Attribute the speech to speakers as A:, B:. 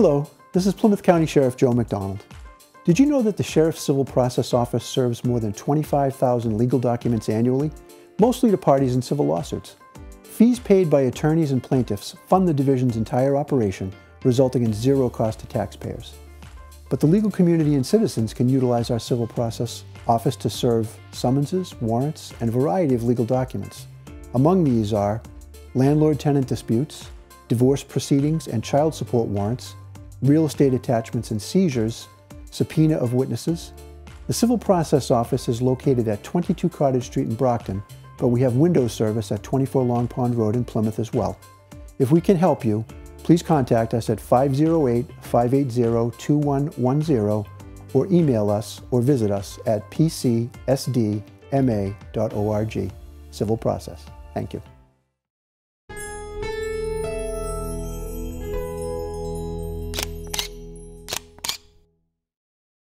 A: Hello, this is Plymouth County Sheriff Joe McDonald. Did you know that the Sheriff's Civil Process Office serves more than 25,000 legal documents annually, mostly to parties in civil lawsuits? Fees paid by attorneys and plaintiffs fund the division's entire operation, resulting in zero cost to taxpayers. But the legal community and citizens can utilize our civil process office to serve summonses, warrants, and a variety of legal documents. Among these are landlord-tenant disputes, divorce proceedings and child support warrants, real estate attachments and seizures, subpoena of witnesses. The Civil Process Office is located at 22 Cottage Street in Brockton, but we have window service at 24 Long Pond Road in Plymouth as well. If we can help you, please contact us at 508-580-2110 or email us or visit us at pcsdma.org. Civil Process. Thank you.